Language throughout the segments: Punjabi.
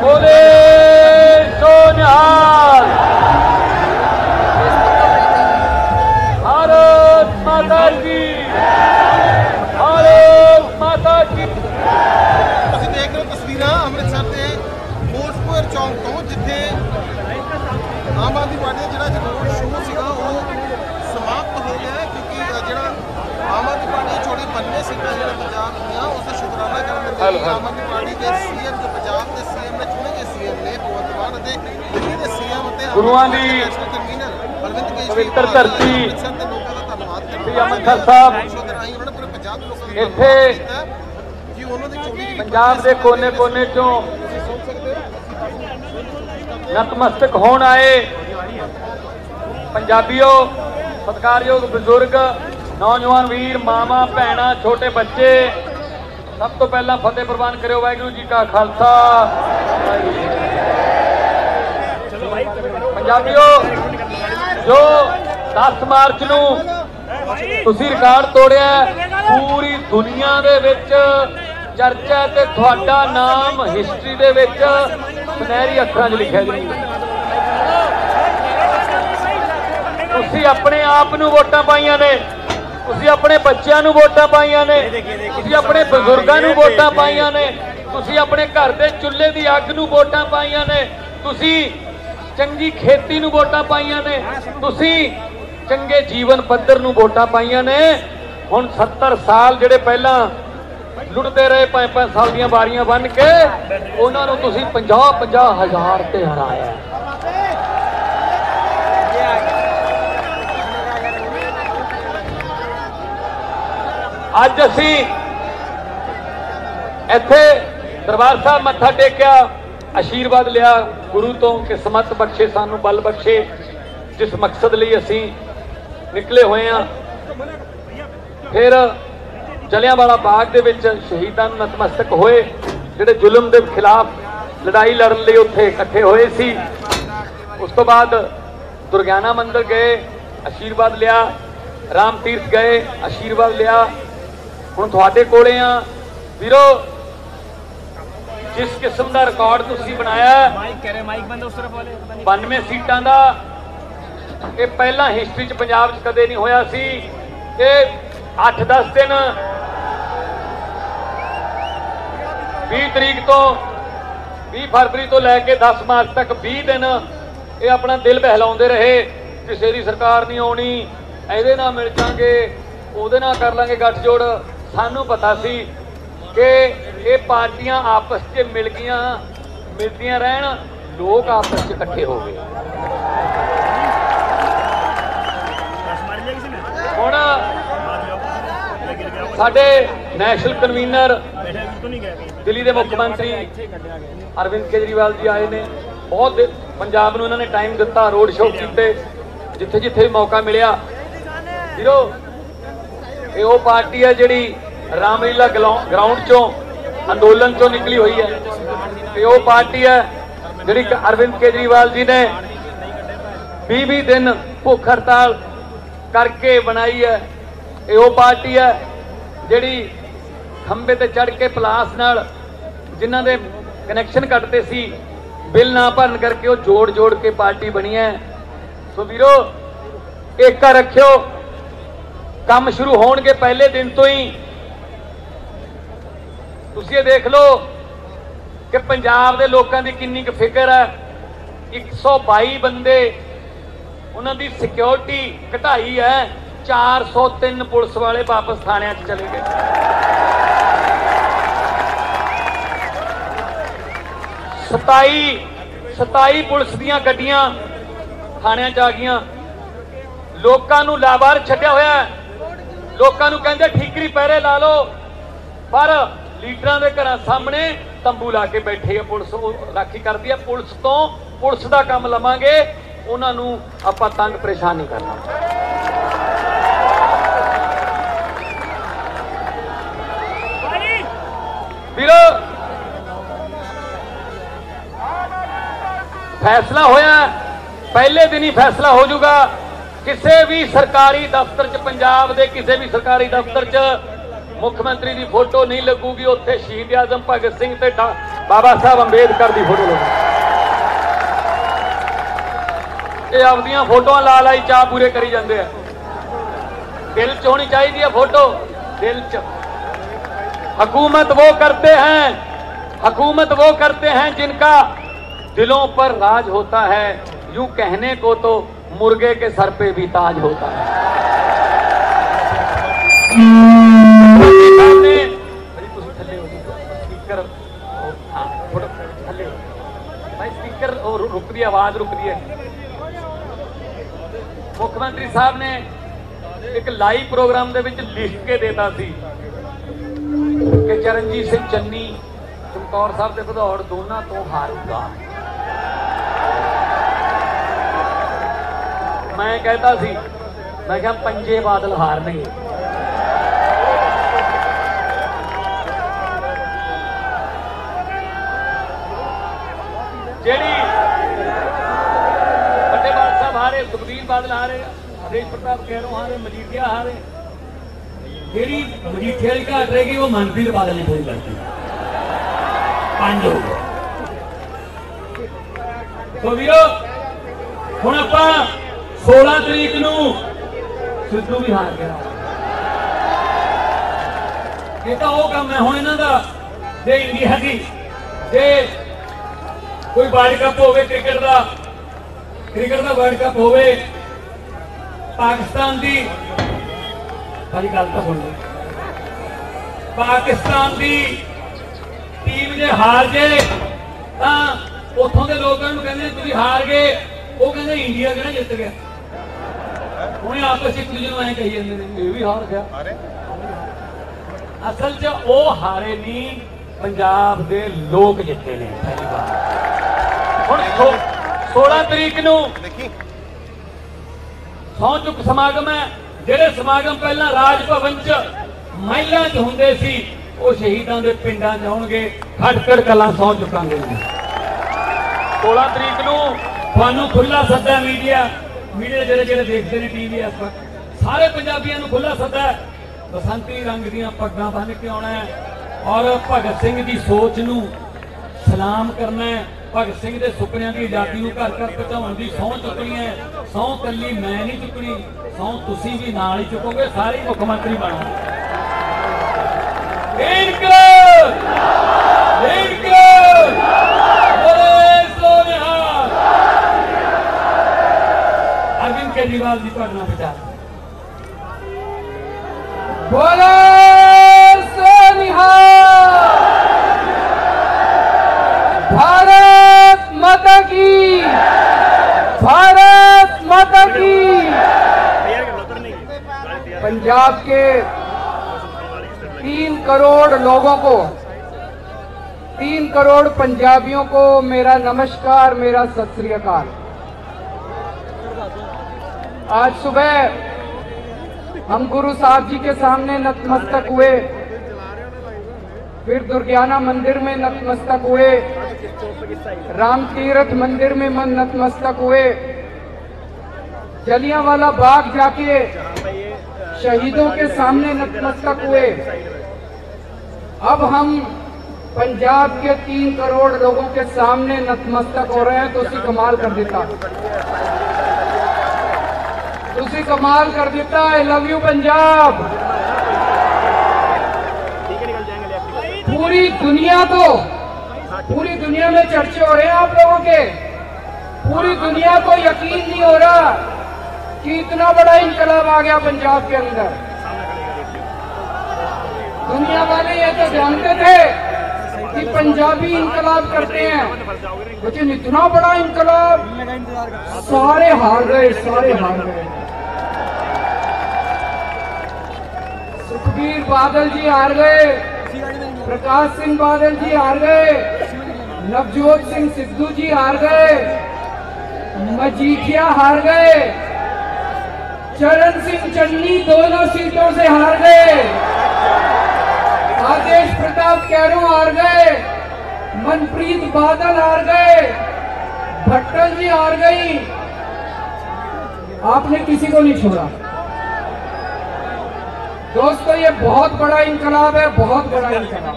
ਬੋਲੇ ਸੋ ਭਾਰਤ ਮਾਤਾ ਕੀ? ਭਾਰਤ ਮਾਤਾ ਕੀ? ਤੁਸੀਂ ਦੇਖ ਰਹੇ ਹੋ ਤਸਵੀਰਾਂ ਅੰਮ੍ਰਿਤਸਰ ਦੇ ਮੋਸਟਪੁਰ ਚੌਂਕ ਤੋਂ, ਜਿੱਥੇ ਆਮ ਆਦਮੀ ਪਾਰਟੀ ਦਾ ਜਿਹੜਾ ਰੋਡ ਸ਼ੋਅ ਸੀਗਾ ਉਹ ਸਮਾਪਤ ਹੋ ਗਿਆ ਹੈ ਕਿਉਂਕਿ ਅ, ਜਿਹੜਾ ਆਮ ਆਦਮੀ ਪਾਰਟੀ ਦੀ ਚੋਣੀ 92 ਸੀਟਾਂ ਜਿਹੜੇ ਪੰਜਾਬ ਦੀਆਂ ਉਸ ਦਾ ਸ਼ੁਕਰਾਨਾ ਕਰਨ ਦੇ ਲਈ ਆਮ ਆਦਮੀ ਪਾਰਟੀ ਦੇ ਸੀਐਮ ਜੋ ਪੰਜਾਬ ਦੇ ਸੀਐਮ ਨੇ ਚੁਣੇ ਗਏ ਸੀਐਮ ਨੇ ਭਗਵੰਤ ਮਾਨ ਅਤੇ ਦਿੱਲੀ ਦੇ ਸੀਐਮ ਅਤੇ ਆਮ ਗੁਰੂਆਂ ਦੀ ਅਰਵਿੰਦ ਕੇਜਰੀਵਾਲ ਪਵਿੱਤਰ ਧਰਤੀ ਅੰਮ੍ਰਿਤਸਰ ਦੇ ਲੋਕਾਂ ਦਾ ਧੰਨਵਾਦ ਕਰਦੇ ਸ੍ਰੀ ਅੰਮ੍ਰਿਤਸਰ ਸਾਹਿਬ ਇੱਥੇ ਕਿ ਉਹਨਾਂ ਦੀ ਚੋਣੀ ਪੰਜਾਬ ਦੇ ਕੋਨੇ-ਕੋਨੇ ਚੋਂ ਨਤਮਸਤਕ ਹੋਣ ਆਏ ਪੰਜਾਬੀਓ ਸਤਿਕਾਰਯੋਗ ਬਜ਼ੁਰਗ ਨੌਜਵਾਨ ਵੀਰ ਮਾਮਾ ਭੈਣਾ ਛੋਟੇ ਬੱਚੇ ਸਭ ਤੋਂ ਪਹਿਲਾਂ ਫਤਿਹ ਪ੍ਰਵਾਨ ਕਰਿਓ, ਵਾਹਿਗੁਰੂ ਜੀ ਕਾ ਖਾਲਸਾ। ਪੰਜਾਬੀਓ, ਜੋ 10 ਮਾਰਚ ਨੂੰ ਤੁਸੀਂ ਰਿਕਾਰਡ ਤੋੜਿਆ ਪੂਰੀ ਦੁਨੀਆ ਦੇ ਵਿੱਚ ਚਰਚਾ ਤੇ ਤੁਹਾਡਾ ਨਾਮ ਹਿਸਟਰੀ ਦੇ ਵਿੱਚ ਸੁਨਹਿਰੀ ਅੱਖਰਾਂ 'ਚ ਲਿਖਿਆ ਜਾਊਗਾ ਤੁਸੀਂ ਆਪਣੇ ਆਪ ਨੂੰ ਵੋਟਾਂ ਪਾਈਆਂ ਨੇ। ਤੁਸੀਂ ਆਪਣੇ ਬੱਚਿਆਂ ਨੂੰ ਵੋਟਾਂ ਪਾਈਆਂ ਨੇ। ਤੁਸੀਂ ਆਪਣੇ ਬਜ਼ੁਰਗਾਂ ਨੂੰ ਵੋਟਾਂ ਪਾਈਆਂ ਨੇ। ਤੁਸੀਂ ਆਪਣੇ ਘਰ ਦੇ ਚੁੱਲ੍ਹੇ ਦੀ ਅੱਗ ਨੂੰ ਵੋਟਾਂ ਪਾਈਆਂ ਨੇ। ਤੁਸੀਂ ਚੰਗੀ ਖੇਤੀ ਨੂੰ ਵੋਟਾਂ ਪਾਈਆਂ ਨੇ। ਤੁਸੀਂ ਚੰਗੇ ਜੀਵਨ ਪੱਧਰ ਨੂੰ ਵੋਟਾਂ ਪਾਈਆਂ ਨੇ। ਹੁਣ 70 ਸਾਲ ਜਿਹੜੇ ਪਹਿਲਾਂ ਲੁੱਟਦੇ ਰਹੇ 5-5 ਸਾਲ ਦੀਆਂ ਵਾਰੀਆਂ ਬੰਨ ਕੇ ਉਹਨਾਂ ਨੂੰ ਤੁਸੀਂ 50-50 ਹਜ਼ਾਰ ਤੇ ਹਰਾਇਆ। ਅੱਜ ਅਸੀਂ ਇੱਥੇ ਦਰਬਾਰ ਸਾਹਿਬ ਮੱਥਾ ਟੇਕਿਆ ਆਸ਼ੀਰਵਾਦ ਲਿਆ, ਗੁਰੂ ਤੋਂ ਕਿ ਸਮਤ ਬਖਸ਼ੇ, ਸਾਨੂੰ ਬਲ ਬਖਸ਼ੇ, ਜਿਸ ਮਕਸਦ ਲਈ ਅਸੀਂ ਨਿਕਲੇ ਹੋਏ ਆ ਫਿਰ ਜਲਿਆਂਵਾਲਾ ਬਾਗ ਦੇ ਵਿੱਚ ਸ਼ਹੀਦਾਂ ਨੂੰ ਨਤਮਸਤਕ ਹੋਏ, ਜਿਹੜੇ ਜ਼ੁਲਮ ਦੇ ਖਿਲਾਫ ਲੜਾਈ ਲੜਨ ਲਈ ਉੱਥੇ ਇਕੱਠੇ ਹੋਏ ਸੀ। ਉਸ ਤੋਂ ਬਾਅਦ ਦੁਰਗਿਆਨਾ ਮੰਦਿਰ ਗਏ ਆਸ਼ੀਰਵਾਦ ਲਿਆ ਰਾਮ ਤੀਰਥ ਗਏ ਆਸ਼ੀਰਵਾਦ ਲਿਆ ਹੁਣ ਤੁਹਾਡੇ ਕੋਲੇ ਆ। ਵੀਰੋ ਜਿਸ ਕਿਸਮ ਦਾ ਰਿਕਾਰਡ ਤੁਸੀਂ ਬਣਾਇਆ ਮਾਈਕ ਕਰੇ ਮਾਈਕ ਬੰਦ ਉਸ ਤਰਫ ਵਾਲੇ 92 ਸੀਟਾਂ ਦਾ ਇਹ ਪਹਿਲਾਂ ਹਿਸਟਰੀ 'ਚ ਪੰਜਾਬ 'ਚ ਕਦੇ ਨਹੀਂ ਹੋਇਆ ਸੀ। ਇਹ 8-10 ਦਿਨ 20 ਤਰੀਕ ਤੋਂ 20 ਫਰਵਰੀ ਤੋਂ ਲੈ ਕੇ 10 ਮਾਰਚ ਤੱਕ 20 ਦਿਨ ਇਹ ਆਪਣਾ ਦਿਲ ਬਹਿਲਾਉਂਦੇ ਰਹੇ ਕਿਸੇ ਦੀ ਸਰਕਾਰ ਨਹੀਂ ਆਉਣੀ ਇਹਦੇ ਨਾਲ ਮਿਲ ਜਾਾਂਗੇ ਉਹਦੇ ਨਾਲ ਕਰ ਲਾਂਗੇ ਗੱਠਜੋੜ। ਸਾਨੂੰ ਪਤਾ ਸੀ ਕਿ ਇਹ ਪਾਰਟੀਆਂ ਆਪਸ 'ਚ ਮਿਲ ਗਈਆਂ, ਮਿਲਦੀਆਂ ਰਹਿਣ, ਲੋਕ ਆਪਸ 'ਚ ਇਕੱਠੇ ਹੋ ਗਏ। ਹੁਣ ਸਾਡੇ ਨੈਸ਼ਨਲ ਕਨਵੀਨਰ, ਦਿੱਲੀ ਦੇ ਮੁੱਖ ਮੰਤਰੀ ਅਰਵਿੰਦ ਕੇਜਰੀਵਾਲ ਜੀ ਆਏ ਨੇ। ਬਹੁਤ ਪੰਜਾਬ ਨੂੰ ਇਹਨਾਂ ਨੇ ਟਾਈਮ ਦਿੱਤਾ ਰੋਡ ਸ਼ੋਅ ਕੀਤੇ ਜਿੱਥੇ ਜਿੱਥੇ ਮੌਕਾ ਮਿਲਿਆ। ਵੀਰੋ ਇਹ ਉਹ ਪਾਰਟੀ ਹੈ ਜਿਹੜੀ ਰਾਮਲੀਲਾ ਗਰਾਊਂਡ ਚੋਂ, ਅੰਦੋਲਨ ਚੋਂ ਨਿਕਲੀ ਹੋਈ ਹੈ। ਇਹ ਉਹ ਪਾਰਟੀ ਹੈ ਜਿਹੜੀ ਅਰਵਿੰਦ ਕੇਜਰੀਵਾਲ ਜੀ ਨੇ 20-20 ਦਿਨ ਭੁੱਖ ਹੜਤਾਲ ਕਰਕੇ ਬਣਾਈ ਹੈ। ਇਹ ਉਹ ਪਾਰਟੀ ਹੈ ਜਿਹੜੀ ਖੰਬੇ ਤੇ ਚੜ ਕੇ ਪਲਾਸ ਨਾਲ ਜਿਨ੍ਹਾਂ ਦੇ ਕਨੈਕਸ਼ਨ ਕੱਟਦੇ ਸੀ, ਬਿੱਲ ਨਾ ਭਰਨ ਕਰਕੇ ਉਹ ਜੋੜ ਜੋੜ ਕੇ ਪਾਰਟੀ ਬਣੀ ਹੈ। ਸੋ ਵੀਰੋ, ਏਕਾ ਰੱਖਿਓ। ਕੰਮ ਸ਼ੁਰੂ ਹੋਣਗੇ ਪਹਿਲੇ ਦਿਨ ਤੋਂ ਹੀ। ਤੁਸੀਂ ਇਹ ਦੇਖ ਲਓ ਕਿ ਪੰਜਾਬ ਦੇ ਲੋਕਾਂ ਦੀ ਕਿੰਨੀ ਕੁ ਫਿਕਰ ਹੈ। 122 ਬੰਦੇ, ਉਹਨਾਂ ਦੀ ਸਿਕਿਉਰਿਟੀ ਘਟਾਈ ਹੈ। 403 ਪੁਲਿਸ ਵਾਲੇ ਵਾਪਸ ਥਾਣਿਆਂ 'ਚ ਚਲੇ ਗਏ। 27 27 ਪੁਲਿਸ ਦੀਆਂ ਗੱਡੀਆਂ ਥਾਣਿਆਂ 'ਚ ਆ ਗਈਆਂ। ਲੋਕਾਂ ਨੂੰ ਲਾਵਾਰ ਛੱਡਿਆ ਹੋਇਆ ਹੈ। ਲੋਕਾਂ ਨੂੰ ਕਹਿੰਦੇ ਠੀਕਰੀ ਪਹਿਰੇ ਲਾ ਲਓ। ਪਰ ਲੀਡਰਾਂ ਦੇ ਘਰਾਂ ਸਾਹਮਣੇ ਤੰਬੂ ਲਾ ਕੇ ਬੈਠੇ ਆ, ਪੁਲਿਸ ਉਹ ਰਾਖੀ ਕਰਦੀ ਆ। ਪੁਲਿਸ ਤੋਂ ਪੁਲਿਸ ਦਾ ਕੰਮ ਲਵਾਂਗੇ, ਉਹਨਾਂ ਨੂੰ ਆਪਾਂ ਤੰਗ ਪਰੇਸ਼ਾਨ ਨਹੀਂ ਕਰਨਾ। ਵੀਰੋ, ਫੈਸਲਾ ਹੋਇਆ। ਪਹਿਲੇ ਦਿਨ ਹੀ ਫੈਸਲਾ ਹੋ ਜਾਊਗਾ। ਕਿਸੇ ਵੀ ਸਰਕਾਰੀ ਦਫ਼ਤਰ 'ਚ ਪੰਜਾਬ ਦੇ ਕਿਸੇ ਵੀ ਸਰਕਾਰੀ ਦਫ਼ਤਰ 'ਚ ਮੁੱਖ ਮੰਤਰੀ ਦੀ ਫੋਟੋ ਨਹੀਂ ਲੱਗੂਗੀ ਉੱਥੇ ਸ਼ਹੀਦ ਆਜ਼ਮ ਭਗਤ ਸਿੰਘ ਤੇ ਡਾ- ਬਾਬਾ ਸਾਹਿਬ ਅੰਬੇਦਕਰ ਦੀ ਫੋਟੋ ਲੱਗੂ ਇਹ ਆਪਦੀਆਂ ਫੋਟੋਆਂ ਲਾ ਲਾਈ ਚਾਹ ਪੂਰੇ ਕਰੀ ਜਾਂਦੇ ਆ ਦਿਲ ਚ ਹੋਣੀ ਚਾਹੀਦੀ ਹੈ ਫੋਟੋ ਦਿਲ ਚ हुकूमत वो करते हैं हुकूमत वो करते हैं जिनका दिलों पर राज होता है यूं कहने को तो मुर्गे के सर पे भी ताज होता है सामने भाई ਤੁਸੀਂ ਥੱਲੇ ਹੋ ਜੀ ਸਪੀਕਰ ਹਾਂ ਥੋੜਾ ਥੱਲੇ ਹੋ ਭਾਈ ਸਪੀਕਰ ਉਹ ਰੁ- ਰੁਕਦੀ ਹੈ ਆਵਾਜ਼ ਰੁਕਦੀ ਹੈ ਮੁੱਖ ਮੰਤਰੀ ਸਾਹਿਬ ਨੇ ਇੱਕ ਲਾਈਵ ਪ੍ਰੋਗਰਾਮ ਦੇ ਵਿੱਚ ਲਿਖ ਕੇ ਦਿੱਤਾ ਸੀ ਕਿ ਚਰਨਜੀਤ ਸਿੰਘ ਚੰਨੀ ਚਮਕੌਰ ਸਾਹਿਬ ਤੇ ਭਦੌੜ ਦੋਨਾਂ ਤੋਂ ਹਾਰੂਗਾ ਮੈਂ ਕਹਿੰਦਾ ਸੀ ਮੈਂ ਕਿਹਾ ਪੰਜੇ ਬਾਦਲ ਹਾਰਨਗੇ ਜਿਹੜੀ ਵੱਡੇ ਬਾਦਲ ਸਾਹਿਬ ਹਾਰੇ ਸੁਖਬੀਰ ਬਾਦਲ ਹਾਰੇ ਹਰੇਸ਼ ਪ੍ਰਤਾਪ ਕੈਰੋਂ ਹਾਰੇ ਮਜੀਠੀਆ ਹਾਰੇ ਜਿਹੜੀ ਮਜੀਠੇ ਵਾਲੀ ਘਾਟ ਰਹੇਗੀ ਉਹ ਮਨਪ੍ਰੀਤ ਬਾਦਲ ਨੇ ਪੂਰੀ ਕਰਤੀ ਪੰਜ ਹੋ ਗਏ ਸੋ ਵੀਰੋ ਹੁਣ ਆਪਾਂ 16 ਤਰੀਕ ਨੂੰ ਸਿੱਧੂ ਵੀ ਹਾਰ ਗਿਆ। ਇਹ ਤਾਂ ਉਹ ਕੰਮ ਹੈ, ਹੁਣ ਇਹਨਾਂ ਦਾ ਜੇ ਇੰਡੀਆ ਦੀ, ਜੇ ਕੋਈ ਵਰਲਡ ਕੱਪ ਹੋਵੇ ਕ੍ਰਿਕਟ ਦਾ ਕ੍ਰਿਕਟ ਦਾ ਵਰਲਡ ਕੱਪ ਹੋਵੇ, ਪਾਕਿਸਤਾਨ ਦੀ ਸਾਡੀ ਗੱਲ ਤਾਂ ਸੁਣ ਲਓ। ਪਾਕਿਸਤਾਨ ਦੀ ਟੀਮ ਜੇ ਹਾਰ ਜੇ, ਤਾਂ ਉੱਥੋਂ ਦੇ ਲੋਕਾਂ ਨੂੰ ਕਹਿੰਦੇ ਤੁਸੀਂ ਹਾਰ ਗਏ, ਉਹ ਕਹਿੰਦੇ ਇੰਡੀਆ ਕਿਹੜਾ ਜਿੱਤ ਗਿਆ? ਉਹਨੇ ਆਪਸ ਵਿੱਚ ਦੂਜੇ ਨੂੰ ਐਂ ਕਹੀ ਜਾਂਦੇ ਨੇ ਇਹ ਵੀ ਹਾਰ ਗਿਆ। ਅਸਲ 'ਚ ਉਹ ਹਾਰੇ ਨਹੀਂ ਪੰਜਾਬ ਦੇ ਲੋਕ ਜਿੱਤੇ ਨੇ ਪਹਿਲੀ ਵਾਰ। ਹੁਣ ਸੋ- 16 ਤਰੀਕ ਨੂੰ ਸਹੁੰ ਚੁੱਕ ਸਮਾਗਮ ਹੈ ਜਿਹੜੇ ਸਮਾਗਮ ਪਹਿਲਾਂ ਰਾਜ ਭਵਨ ਚ ਮਹਿਲਾਂ ਚ ਹੁੰਦੇ ਸੀ ਉਹ ਸ਼ਹੀਦਾਂ ਦੇ ਪਿੰਡਾਂ ਚ ਆਉਣਗੇ ਖਟਕੜ ਕਲਾਂ ਸਹੁੰ ਚੁੱਕਾਂਗੇ। 16 ਤਰੀਕ ਨੂੰ ਤੁਹਾਨੂੰ ਖੁੱਲਾ ਸੱਦਾ ਮੀਡੀਆ ਮੀਡੀਆ ਜਿਹੜੇ ਜਿਹੜੇ ਦੇਖਦੇ ਨੇ ਟੀਵੀ ਇਸ ਵਕਤ ਸਾਰੇ ਪੰਜਾਬੀਆਂ ਨੂੰ ਖੁੱਲਾ ਸੱਦਾ ਹੈ। ਬਸੰਤੀ ਰੰਗ ਦੀਆਂ ਪੱਗਾਂ ਬੰਨ੍ਹ ਕੇ ਆਉਣਾ ਹੈ ਔਰ ਭਗਤ ਸਿੰਘ ਦੀ ਸੋਚ ਨੂੰ ਸਲਾਮ ਕਰਨਾ ਹੈ। ਭਗਤ ਸਿੰਘ ਦੇ ਸੁਪਨਿਆਂ ਦੀ ਆਜ਼ਾਦੀ ਨੂੰ ਘਰ ਘਰ ਪਹੁੰਚਾਉਣ ਦੀ ਸਹੁੰ ਚੁੱਕਣੀ ਹੈ। ਸਹੁੰ ਕੱਲੀ ਮੈਂ ਨਹੀਂ ਚੁੱਕਣੀ, ਸਹੁੰ ਤੁਸੀਂ ਵੀ ਨਾਲ ਹੀ ਚੁੱਕੋਗੇ, ਸਾਰੇ ਮੁੱਖ ਮੰਤਰੀ ਬਣੋਗੇ ਇਨਕਲਾਬ! ਇਨਕਲਾਬ! केजरीवाल जी का विचार बोलो भारत माता की, भारत माता की। पंजाब के तीन करोड़ लोगों को, तीन करोड़ पंजाबियों को मेरा नमस्कार, मेरा सत श्रीकाल आज सुबह हम गुरु साहब जी के सामने नतमस्तक हुए। फिर दुर्गियाना मंदिर में नतमस्तक हुए। राम तीर्थ मंदिर में मन नतमस्तक हुए। जलियांवाला बाग जाके शहीदों के सामने नतमस्तक हुए। अब हम पंजाब के तीन करोड़ लोगों के सामने नतमस्तक हो रहे हैं तो उसी कमाल कर देता। उसी कमाल कर देता आई लव यू पंजाब। पूरी दुनिया को पूरी दुनिया में चर्चे हो रहे हैं आप लोगों के। पूरी दुनिया को यकीन नहीं हो रहा कि इतना बड़ा इनकलाब आ गया पंजाब के अंदर। दुनिया वाले ये तो जानते थे कि पंजाबी इनकलाब करते हैं, लेकिन इतना बड़ा इनकलाब, सारे हार गए, सारे हार गए। सुखबीर बादल जी हार गए। प्रकाश सिंह बादल जी हार गए। नवजोत सिंह सिद्धू जी हार गए। मजीठिया हार गए। चरण सिंह चन्नी दोनों सीटों से हार गए। आदेश प्रताप कैरो हार गए। मनप्रीत बादल हार गए। भट्टल जी हार गई। आपने किसी को नहीं छोड़ा। दोस्तों, ये बहुत बड़ा इनकलाब है, बहुत बड़ा इनकलाब।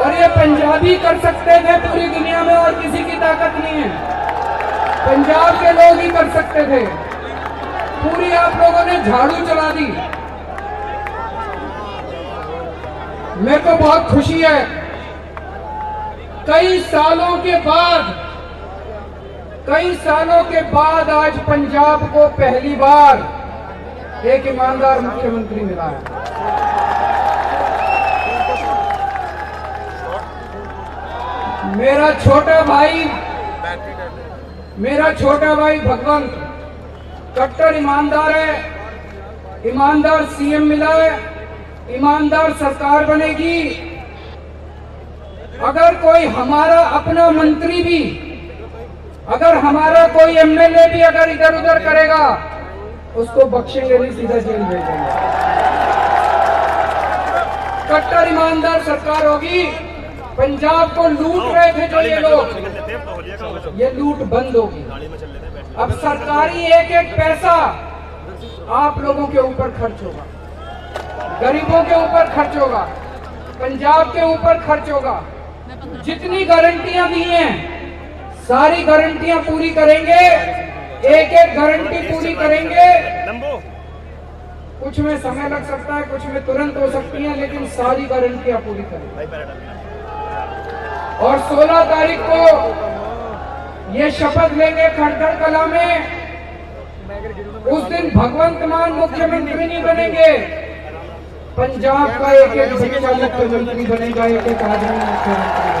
और ये पंजाबी कर सकते थे पूरी दुनिया में और किसी की ताकत नहीं है। पंजाब के लोग ही कर सकते थे। पूरी आप लोगों ने झाड़ू चला दी। मेरे को बहुत खुशी है। कई सालों के बाद, कई सालों के बाद आज पंजाब को पहली बार एक ईमानदार मुख्यमंत्री मिला है। मेरा छोटा भाई, मेरा छोटा भाई भगवंत कट्टर ईमानदार है, ईमानदार सीएम मिला है, ईमानदार सरकार बनेगी। अगर कोई हमारा अपना मंत्री भी, अगर हमारा कोई एमएलए भी अगर इधर उधर करेगा उसको बख्शेंगे नहीं सीधा जेल भेजेंगे कट्टर ईमानदार सरकार होगी। पंजाब को लूट रहे थे जो ये लोग। तो ये लूट बंद होगी। अब सरकारी एक एक पैसा आप लोगों के ऊपर खर्च होगा। गरीबों के ऊपर खर्च होगा। पंजाब के ऊपर खर्च होगा। जितनी गारंटियाँ दी हैं सारी गारंटियाँ पूरी करेंगे। एक एक गारंटी पूरी करेंगे। कुछ में समय लग सकता है कुछ में तुरंत हो सकती है लेकिन सारी गारंटियाँ पूरी करेंगे और 16 तारीख को ये शपथ लेंगे खड़खड़ कला में। उस दिन भगवंत मान मुख्यमंत्री नहीं बनेंगे। पंजाब का एक एक बच्चा मुख्यमंत्री बनेगा एक एक आदमी मुख्यमंत्री।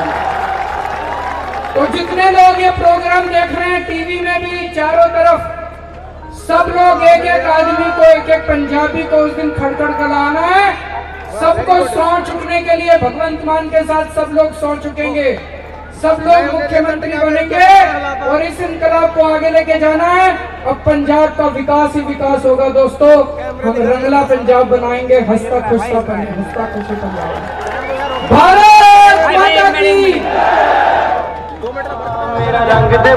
तो जितने लोग ये प्रोग्राम देख रहे हैं टीवी में भी चारों तरफ़ सब लोग एक एक आदमी को एक एक पंजाबी को उस दिन खड़खड़ कराना है। सबको सौ चुकने के लिए भगवंत मान के साथ सब लोग सौ चुकेंगे। सब लोग मुख्यमंत्री बनेंगे और इस इनकलाब को आगे लेके जाना है। अब पंजाब का विकास ही विकास होगा दोस्तों। हम रंगला पंजाब बनाएँगे। हंसता खुशता हंसता खुशी पंजाब भारत माता की ਰੰਗ ਦੇ